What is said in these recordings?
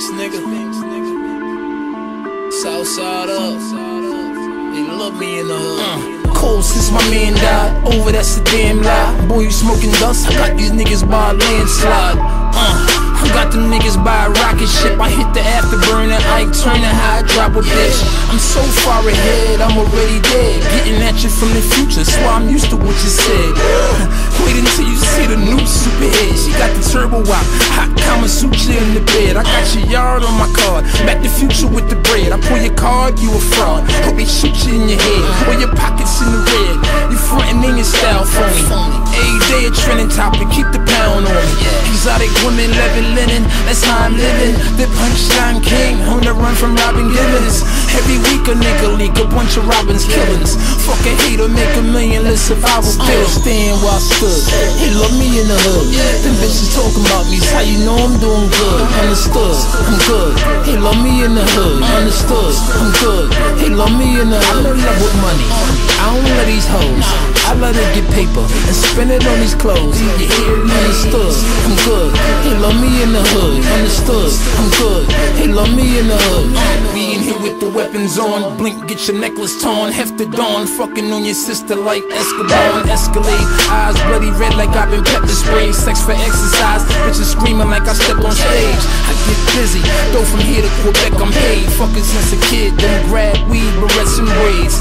Banks, nigga. Southside up. They love me in the hood. Uh, cold since my man died. Over, that's a damn lie. Boy, you smoking dust. I got these niggas by a landslide. Uh. I got them niggas by a rocket ship. I hit the afterburner, I ain't turning high, drop a bitch. I'm so far ahead, I'm already dead. Getting at you from the future, so I'm used to what you said. Wait until you see the new superhead. Turbo wop, hot Kama Sutra in the bed. I got your yard on my card, back the future with the bread. I pull your card, you a fraud. Hope they shoot you in your head, or your pockets in the red. You frontin' in your style phony. Every day a trending topic, keep the pound on me. Exotic women, living linen, that's how I'm living. The punchline king, on the run from Robin Givens. Every week a nigga leak a bunch of Robin's killings. A hater, make a million, let's survival bill. Stand while I stood. He love me in the hood. Them bitches talking about me, how you know I'm doing good. Understood, I'm good. He love me in the hood. Understood, I'm good. He love me in the hood. I'm in love with money. I don't love these hoes. I let her get paper and spend it on these clothes. The hood. Understood, I'm good. He love me in the hood. We in here with the weapons on. Blink, get your necklace torn. Hefty dawn, fucking on your sister like Escobar. Escalade, eyes bloody red like I've been pepper sprayed. Sex for exercise, bitches screaming like I step on stage. I get busy, though from here to Quebec I'm paid. Fucking since a kid, don't grab weed, berets and braids.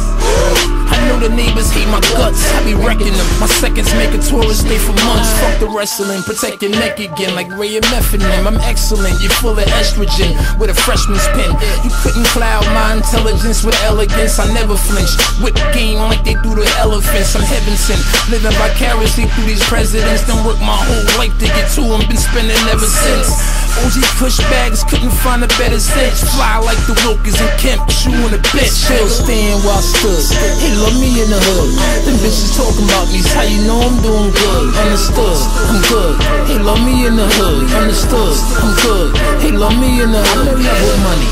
I know the neighbors hate my guts, Wrecking them. My seconds make a tourist stay for months. Fuck the wrestling, protect your neck again like Ray and Method Man. I'm excellent, you're full of estrogen with a freshman's pen. You couldn't cloud my intelligence with elegance. I never flinch. Whip game like they do the elephants. I'm heaven sent, living vicariously through these presidents. Done work my whole life to get to them, been spending ever since. OG push bags, couldn't find a better sense. Fly like the Wilkins and Kemp, chewing a bitch. Still stand while I stood. He love me in the hood. Them bitches talking about me, how you know I'm doing good. Understood, I'm good. He love me in the hood. Understood, I'm good. He love me in the hood. Love with money.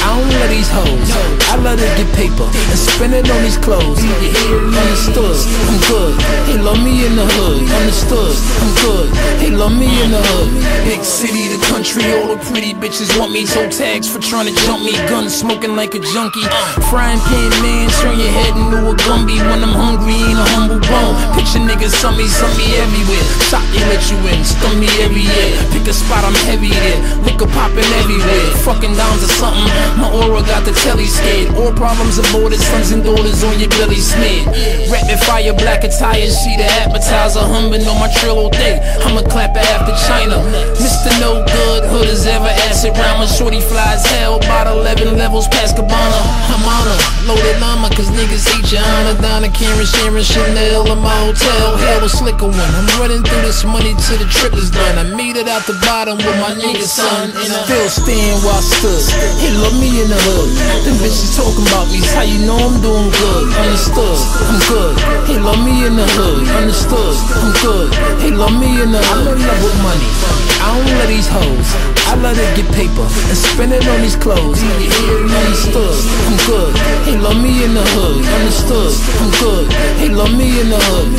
I don't love these hoes. I let her get paper and spend it on these clothes. Understood, I'm good. He love me in the hood. Understood, I'm good. He love me in the hood. Big city, the country, all the pretty bitches want me. So tags for trying to jump me. Gun smoking like a junkie. Frying pan man, turn your head into a Gumby. When I'm hungry, ain't a humble bone. Picture niggas, some me everywhere. Shot you, let you in, stun me every year. Pick a spot, I'm heavy there. Liquor popping everywhere. Fucking down to something. My aura got the telly scared. All problems aborted, sons and daughters on your belly smeared. Rapid fire, black attire, she the appetizer humming on my trill all day. I'ma clap it after China. Mr. No Good, hood is ever, acid my shorty flies hell. About 11 levels past Cabana. I'm on a loaded llama, cause niggas hate your honor. Donna, Karen, Sharon, Chanel, in my hotel. Hell, a slicker one. I'm running through this money till the trip is done. I meet it out the bottom with my nigga son. And I still stand while I stood. He love me in the hood. Them bitches talking about me, how you know I'm doing good. Understood, I'm good. He love me in the hood. Understood, I'm good. He love me in the hood. I'm in love with money. I don't let these hoes. I let her get paper and spend it on these clothes. Understood, I'm good. He love me in the hood. Understood, I'm good. He love me in the hood.